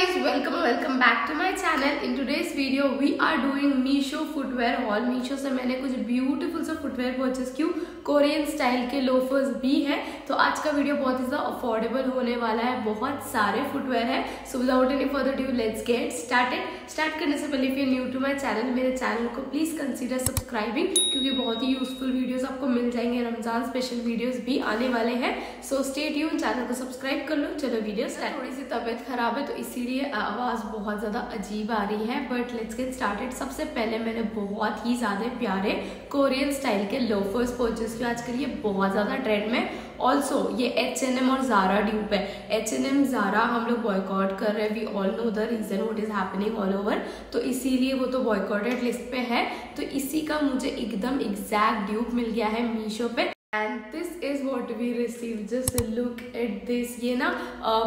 guys, welcome welcome back to my channel. In today's video, we are doing Meesho footwear haul. Meesho से मैंने कुछ beautiful सा footwear purchase की Korean style के loafers भी हैं। तो आज का वीडियो बहुत ही ज़्यादा अफोर्डेबल होने वाला है। बहुत सारे फुटवेयर है। So without any further due let's get started start करने से पहले फिर न्यू टू माय चैनल मेरे चैनल को प्लीज़ कंसीडर सब्सक्राइबिंग क्योंकि बहुत ही यूजफुल वीडियोस आपको मिल जाएँगे। रमज़ान स्पेशल वीडियोस भी आने वाले हैं। सो स्टे ट्यून चैनल को सब्सक्राइब कर लो। चलो वीडियो थोड़ी सी तबीयत खराब है तो इसीलिए आवाज़ बहुत ज़्यादा अजीब आ रही है बट लेट्स गेट स्टार्टेड सबसे पहले मैंने बहुत ही ज़्यादा प्यारे कोरियन स्टाइल के लोफर्स परचेज किए। आजकल ये बहुत ज़्यादा ट्रेंड में। ऑल्सो ये एच एन एम और जारा ड्यूप है। एच एन एम जारा हम लोग बॉयकॉट कर रहे हैं। We all know the reason what is happening all over तो इसीलिए वो तो बॉयकॉटेड लिस्ट पे है। तो इसी का मुझे एकदम एग्जैक्ट ड्यूप मिल गया है मीशो पे। And this is what we receive just look at this ये ना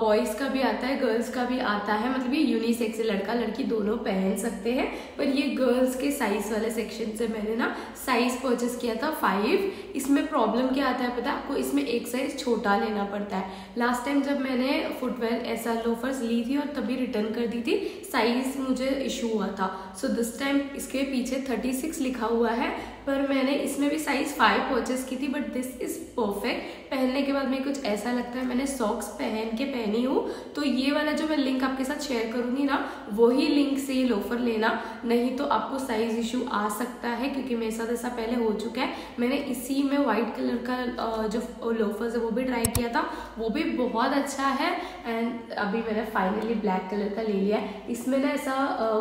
बॉयज़ का भी आता है गर्ल्स का भी आता है. मतलब ये यूनिसेक्स लड़का लड़की दोनों पहन सकते हैं. पर ये गर्ल्स के साइज़ वाले सेक्शन से मैंने ना साइज़ परचेस किया था फाइव इसमें प्रॉब्लम क्या आता है पता है? आपको इसमें एक साइज़ छोटा लेना पड़ता है. लास्ट टाइम जब मैंने फुटवेयर ऐसा लोफर्स ली थी और तभी रिटर्न कर दी थी साइज़ मुझे इशू हुआ था. सो दिस टाइम इसके पीछे थर्टी सिक्स लिखा हुआ है. पर मैंने इसमें भी साइज़ फाइव परचेस की थी बट दिस इज़ परफेक्ट पहनने के बाद मैं कुछ ऐसा लगता है, मैंने सॉक्स पहन के पहनी हूँ तो ये वाला जो मैं लिंक आपके साथ शेयर करूँगी ना, वही लिंक से ये लोफर लेना, नहीं तो आपको साइज़ इशू आ सकता है, क्योंकि मेरे साथ ऐसा पहले हो चुका है। मैंने इसी में व्हाइट कलर का जो लोफर्स है, वो भी ट्राई किया था, वो भी बहुत अच्छा है एंड अभी मैंने फाइनली ब्लैक कलर का ले लिया है। इसमें ना ऐसा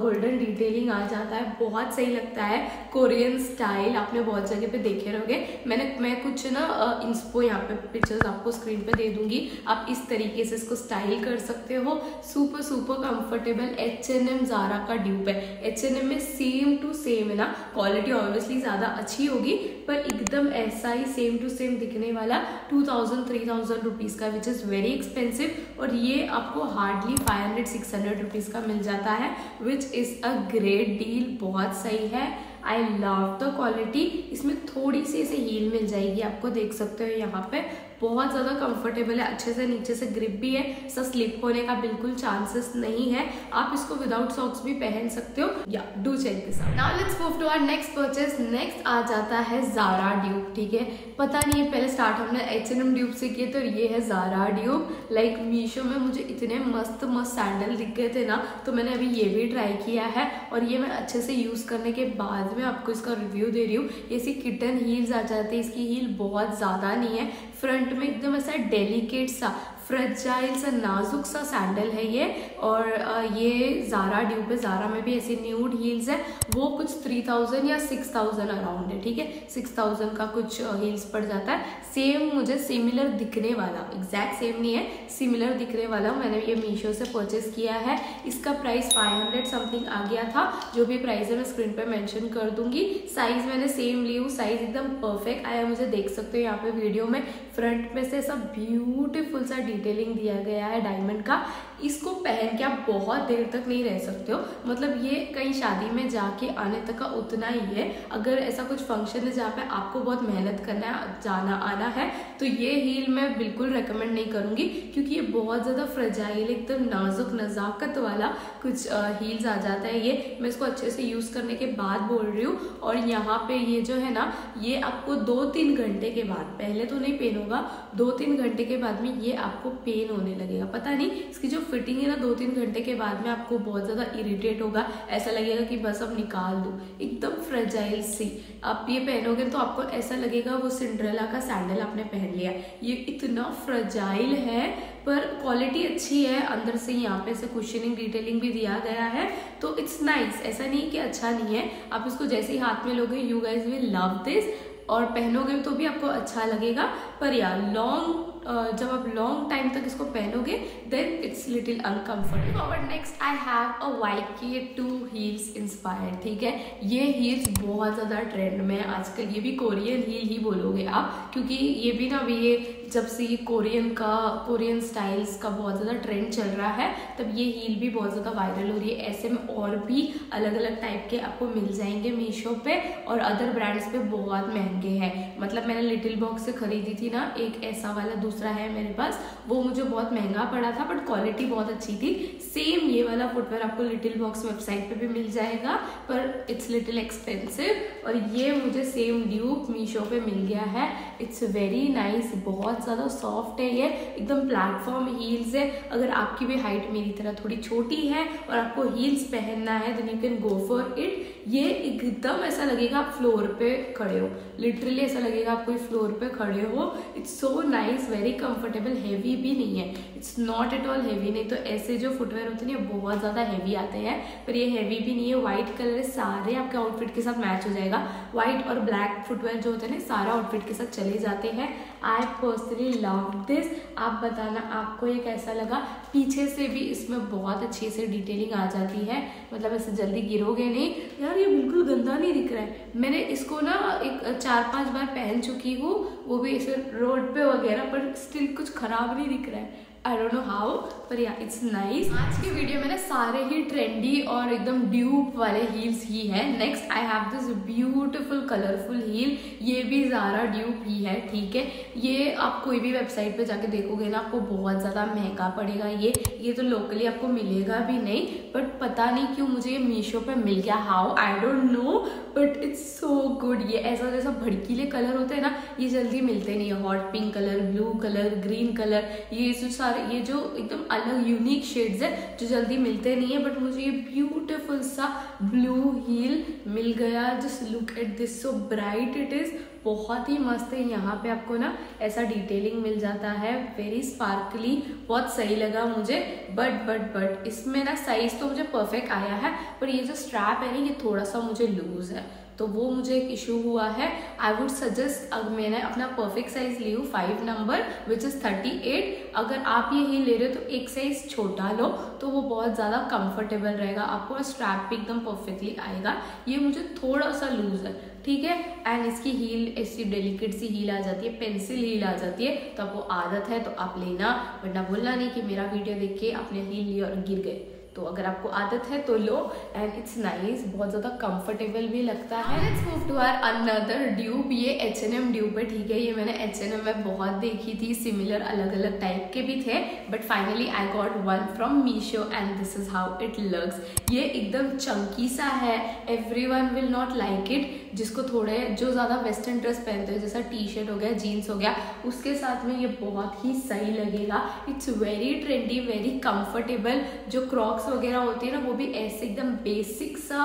गोल्डन डिटेलिंग आ जाता है, बहुत सही लगता है कोरियन स्टाइल आपने बहुत जगह पे देखे रहोगे। मैंने, मैं कुछ ना इंस्पो यहाँ पे पिक्चर्स आपको स्क्रीन पे दे दूँगी। आप इस तरीके से इसको स्टाइल कर सकते हो। Super super comfortable H and M Zara का ड्यूब है। एच एन एम में सेम टू सेम है ना। क्वालिटी ऑब्वियसली ज़्यादा अच्छी होगी, पर एकदम ऐसा ही सेम टू सेम दिखने वाला two thousand three thousand rupees का विच इज़ वेरी एक्सपेंसिव और ये आपको hardly five hundred six hundred rupees का मिल जाता है which is a great deal बहुत सही है। आई लव द क्वालिटी इसमें थोड़ी सी ऐसे हील मिल जाएगी, आपको देख सकते हो यहाँ पे। बहुत ज़्यादा कंफर्टेबल है, अच्छे से नीचे से ग्रिप भी है सब स्लिप होने का बिल्कुल चांसेस नहीं है। आप इसको विदाउट सॉक्स भी पहन सकते हो, या do check this now let's move to our next purchase next आ जाता है जारा ड्यूब ठीक है? पता नहीं है पहले स्टार्ट हमने एच एन एम ड्यूब से किए तो ये है जारा ड्यूब लाइक मीशो में मुझे इतने मस्त मस्त सैंडल दिख गए थे ना तो मैंने अभी ये भी ट्राई किया है और ये मैं अच्छे से यूज़ करने के बाद में आपको इसका रिव्यू दे रही हूँ। ऐसी किटन हील्स आ जाती है, इसकी हील बहुत ज़्यादा नहीं है। फ्रंट में एकदम ऐसा डेलिकेट सा फ्रेजाइल सा नाजुक सा सैंडल है ये। और ये ज़ारा ड्यू पे ज़ारा में भी ऐसी न्यूड हील्स है। वो कुछ थ्री थाउज़ेंड या सिक्स थाउज़ेंड अराउंड है, ठीक है? सिक्स थाउज़ेंड का कुछ हील्स पड़ जाता है। सेम मुझे सिमिलर दिखने वाला एग्जैक्ट सेम नहीं है सिमिलर दिखने वाला मैंने ये मीशो से परचेस किया है। इसका प्राइस फाइव हंड्रेड समथिंग आ गया था, जो भी प्राइस है मैं स्क्रीन पर मैंशन कर दूँगी। साइज़ मैंने सेम ली हूँ साइज़ एकदम परफेक्ट आया मुझे देख सकते हो यहाँ पे वीडियो में। फ्रंट में से सब ब्यूटीफुल सा डिटेलिंग दिया गया है डायमंड का। इसको पहन के आप बहुत देर तक नहीं रह सकते हो। मतलब ये कहीं शादी में जाके आने तक का उतना ही है। अगर ऐसा कुछ फ़ंक्शन है जहाँ पे आपको बहुत मेहनत करना है, जाना, आना है तो ये हील मैं बिल्कुल रेकमेंड नहीं करूँगी, क्योंकि ये बहुत ज़्यादा फ्रजाइल एकदम नाजुक, नज़ाकत वाला कुछ हील्स आ जाता है ये। मैं इसको अच्छे से यूज़ करने के बाद बोल रही हूँ। और यहाँ पे ये जो है ना, ये आपको दो तीन घंटे के बाद, पहले तो नहीं पेन होगा दो तीन घंटे के बाद में ये आपको पेन होने लगेगा। पता नहीं, इसकी जो फिटिंग है ना दो तीन घंटे के बाद में आपको बहुत ज़्यादा इरिटेट होगा। ऐसा लगेगा कि बस अब निकाल दो। एकदम फ्रेजाइल सी। आप ये पहनोगे तो आपको ऐसा लगेगा वो सिंड्रेला का सैंडल आपने पहन लिया। ये इतना फ्रेजाइल है, पर क्वालिटी अच्छी है। अंदर से यहाँ पे से कुशनिंग डिटेलिंग भी दिया गया है। तो इट्स नाइस ऐसा नहीं कि अच्छा नहीं है। आप इसको जैसे ही हाथ में लोगे you guys will love this और पहनोगे तो भी आपको अच्छा लगेगा। पर यार लॉन्ग जब आप लॉन्ग टाइम तक इसको पहनोगे देन इट्स लिटिल अनकम्फर्टेबल और next I have a wiki to heels inspired ठीक है? ये हील्स बहुत ज़्यादा ट्रेंड में है आजकल। ये भी कोरियन हील ही बोलोगे आप, क्योंकि ये भी ना अभी ये जब से ये कोरियन का कोरियन स्टाइल्स का बहुत ज़्यादा ट्रेंड चल रहा है, तब ये हील भी बहुत ज़्यादा वायरल हो रही है। ऐसे में और भी अलग अलग टाइप के आपको मिल जाएँगे मीशो पे, और अदर ब्रांड्स पे बहुत महँगे हैं। मतलब मैंने लिटिल बॉक्स से खरीदी थी ना, एक ऐसा वाला दूसरा है मेरे पास। वो मुझे बहुत महँगा पड़ा था बट क्वालिटी बहुत अच्छी थी। सेम ये वाला फुटवेयर आपको लिटिल बॉक्स वेबसाइट पे भी मिल जाएगा, पर इट्स लिटिल एक्सपेंसिव और ये मुझे सेम ड्यूब मीशो पे मिल गया है। इट्स वेरी नाइस बहुत ज़्यादा सॉफ्ट है ये। एकदम प्लेटफॉर्म हील्स है। अगर आपकी भी हाइट मेरी तरह थोड़ी छोटी है और आपको हील्स पहनना है then you can go for it ये एकदम ऐसा लगेगा आप फ्लोर पे खड़े हो। लिटरली ऐसा लगेगा आप कोई फ्लोर पे खड़े हो। It's so nice very comfortable heavy भी नहीं है. It's not at all heavy नहीं तो ऐसे जो फुटवेयर होते हैं, बहुत ज़्यादा हैवी आते हैं. पर ये हैवी भी नहीं है. व्हाइट कलर सारे आपके आउटफिट के साथ मैच हो जाएगा. व्हाइट और ब्लैक फुटवेयर जो होते हैं ना, सारा आउटफिट के साथ चले जाते हैं. आई पर्सनली लव दिस आप बताना आपको ये कैसा लगा? पीछे से भी इसमें बहुत अच्छे से डिटेलिंग आ जाती है। मतलब ऐसे जल्दी गिरोगे नहीं। यार, ये बिल्कुल गंदा नहीं दिख रहा है। मैंने इसको ना एक चार पाँच बार पहन चुकी हूँ। वो भी ऐसे रोड पे वगैरह, पर स्टिल कुछ खराब नहीं दिख रहा है। आई डोंट नो हाउ पर या इट्स नाइस आज के वीडियो में ना सारे ही ट्रेंडी और एकदम ड्यूप वाले हील्स ही है. Next I have this beautiful colourful heel ये भी ज़ारा ड्यूब ही है, ठीक है? ये आप कोई भी वेबसाइट पे जाके देखोगे ना, आपको बहुत ज़्यादा महँगा पड़ेगा ये. ये तो लोकली आपको मिलेगा भी नहीं बट पता नहीं क्यों मुझे ये मीशो पे मिल गया. How I don't know but it's so good ये ऐसा जैसा भड़कीले कलर होते हैं ना, ये जल्दी मिलते नहीं है. Hot pink colour blue colour green colour ये जो सारे, ये जो एकदम अलग यूनिक शेड्स है, जो जल्दी मिलते नहीं है बट मुझे ये ब्यूटिफुल सा ब्लू हील मिल गया। Just look at this so bright it is बहुत ही मस्त है। यहाँ पे आपको ना ऐसा डिटेलिंग मिल जाता है। वेरी स्पार्कली बहुत सही लगा मुझे। बट बट बट इसमें ना साइज़ तो मुझे परफेक्ट आया है, पर ये जो स्ट्रैप है ना, ये थोड़ा सा मुझे लूज है। तो वो मुझे एक इशू हुआ है। आई वुड सजेस्ट अगर मैंने अपना परफेक्ट साइज़ ली हूँ five number which is thirty eight अगर आप ये ही ले रहे हो तो एक साइज़ छोटा लो तो वो बहुत ज़्यादा कंफर्टेबल रहेगा। आपको स्ट्रैप भी एकदम परफेक्टली आएगा। ये मुझे थोड़ा सा लूज है, ठीक है? एंड इसकी हील ऐसी डेलिकेट सी हील आ जाती है पेंसिल हील आ जाती है। तो आपको आदत है तो आप लेना, वरना बोलना नहीं कि मेरा वीडियो देख के आपने हील लिया और गिर गए। तो अगर आपको आदत है तो लो एंड इट्स नाइस बहुत ज़्यादा कंफर्टेबल भी लगता है। Let's move to our another dupe ये एच एन एम ड्यूब है, ठीक है? ये मैंने एच एन एम में बहुत देखी थी सिमिलर अलग अलग टाइप के भी थे but finally I got one from Meesho and this is how it looks ये एकदम चंकी सा है every one will not like it जिसको थोड़े, जो ज़्यादा वेस्टर्न ड्रेस पहनते हैं, जैसा टी शर्ट हो गया जीन्स हो गया, उसके साथ में ये बहुत ही सही लगेगा। It's very trendy very comfortable जो क्रॉक्स वगैरह होती है ना, वो भी ऐसे एकदम बेसिक सा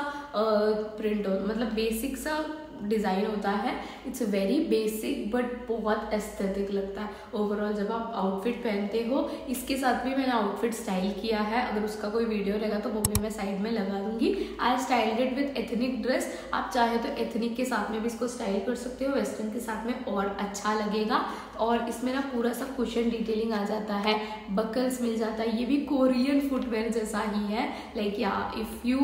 प्रिंट हो मतलब बेसिक सा डिज़ाइन होता है। इट्स वेरी बेसिक बट बहुत एस्थेटिक लगता है। ओवरऑल जब आप आउटफिट पहनते हो, इसके साथ भी मैंने आउटफिट स्टाइल किया है। अगर उसका कोई वीडियो रहेगा तो वो भी मैं साइड में लगा दूँगी। I style it with ethnic dress आप चाहे तो एथनिक के साथ में भी इसको स्टाइल कर सकते हो। वेस्टर्न के साथ में और अच्छा लगेगा। और इसमें ना पूरा सा कुशन डिटेलिंग आ जाता है। बकल्स मिल जाता है। ये भी कोरियन फुटवेयर जैसा ही है। Like yeah if you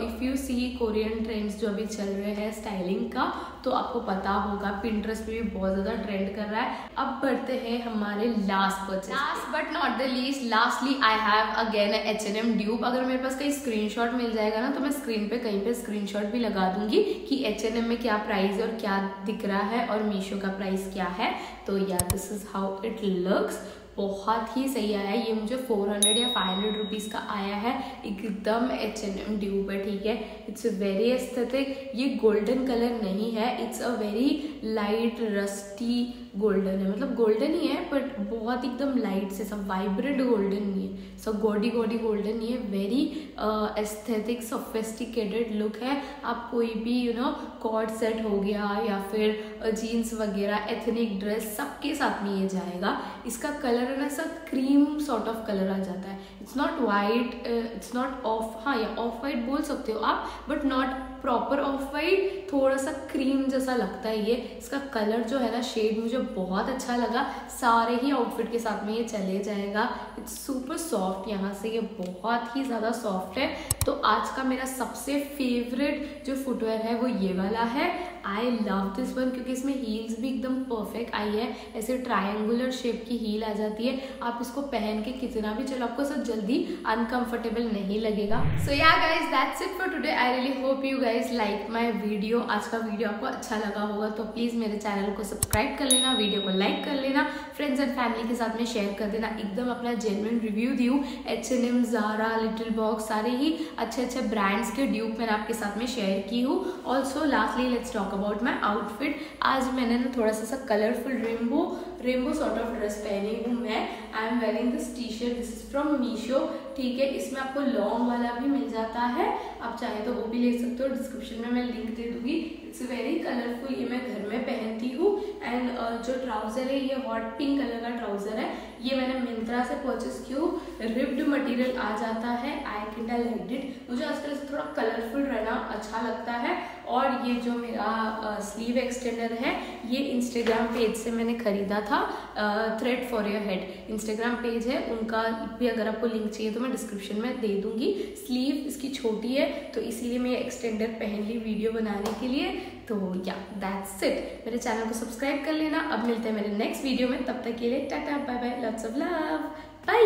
if you see Korean trends जो अभी चल रहे हैं स्टाइलिंग का तो आपको पता होगा पिंट्रेस्ट पे भी बहुत ज़्यादा ट्रेंड कर रहा है। अब बढ़ते हैं हमारे last purchase last but not the least lastly I have again H and M dupe अगर मेरे पास कहीं स्क्रीनशॉट मिल जाएगा ना तो मैं स्क्रीन पे कहीं पे स्क्रीनशॉट भी लगा दूँगी कि एच एन एम में क्या प्राइस है और क्या दिख रहा है और मीशो का प्राइस क्या है। तो yeah this is how it looks बहुत ही सही आया है। ये मुझे 400 या 500 हंड्रेड का आया है। एकदम एच एन एम ड्यूब है ठीक है? इट्स वेरी एस्थेटिक ये गोल्डन कलर नहीं है. It's a very light rusty golden है। मतलब गोल्डन ही है बट बहुत एकदम लाइट से, सब वाइब्रेंट गोल्डन नहीं है। सब गॉडी गॉडी गोल्डन नहीं है। वेरी एस्थेटिक सोफेस्टिकेटेड लुक है। आप कोई भी यू नो कॉर्ड सेट हो गया या फिर जीन्स वगैरह एथनिक ड्रेस सबके साथ में ये जाएगा। इसका कलर है ना सब क्रीम सॉर्ट ऑफ़ कलर आ जाता है। It's not white it's not off हाँ या ऑफ़ वाइट बोल सकते हो आप but not proper off white थोड़ा सा क्रीम जैसा लगता है ये। इसका कलर जो है ना शेड मुझे बहुत अच्छा लगा। सारे ही आउटफिट के साथ में ये चले जाएगा। इट्स सुपर सॉफ्ट यहाँ से। ये बहुत ही ज़्यादा सॉफ्ट है। तो आज का मेरा सबसे फेवरेट जो फुटवेयर है वो ये वाला है। आई लव दिस वन क्योंकि इसमें हील्स भी एकदम परफेक्ट आई है। ऐसे ट्रायंगुलर शेप की हील आ जाती है। आप इसको पहन के कितना भी चलो, आपको सब जल्दी अनकंफर्टेबल नहीं लगेगा। So yeah guys that's it for today I really hope you guys like my video आज का वीडियो आपको अच्छा लगा होगा तो प्लीज़ मेरे चैनल को सब्सक्राइब कर लेना वीडियो को लाइक कर लेना फ्रेंड्स एंड फैमिली के साथ में शेयर कर देना। एकदम अपना genuine review the H and M Zara little box सारे ही अच्छे अच्छे ब्रांड्स के ड्यूब मैंने आपके साथ में शेयर की हूँ। Also lastly let's talk about my outfit आज मैंने ना थोड़ा सा सा colourful rainbow rainbow sort of dress पहनी हूँ मैं. I am wearing this T shirt this is from Meesho ठीक है इसमें आपको लॉन्ग वाला भी मिल जाता है. आप चाहे तो वो भी ले सकते हो. डिस्क्रिप्शन में मैं लिंक दे दूँगी. इट्स वेरी कलरफुल ये मैं घर में पहनती हूँ. एंड uh, जो ट्राउज़र है ये हॉट पिंक कलर का ट्राउज़र है. ये मैंने मिंत्रा से परचेस की हूँ. रिप्ड मटेरियल आ जाता है. आई लाइक इट मुझे आजकल थोड़ा कलरफुल रहना अच्छा लगता है। और ये जो मेरा स्लीव एक्सटेंडर है, ये इंस्टाग्राम पेज से मैंने खरीदा था thread for your head Instagram page है, उनका भी अगर आपको लिंक चाहिए तो मैं डिस्क्रिप्शन में दे दूँगी। स्लीव इसकी छोटी है तो इसीलिए मैं एक्सटेंडर पहन ली वीडियो बनाने के लिए। तो या दैट्स इट मेरे चैनल को सब्सक्राइब कर लेना। अब मिलते हैं मेरे नेक्स्ट वीडियो में। तब तक के लिए tata bye bye loves of love bye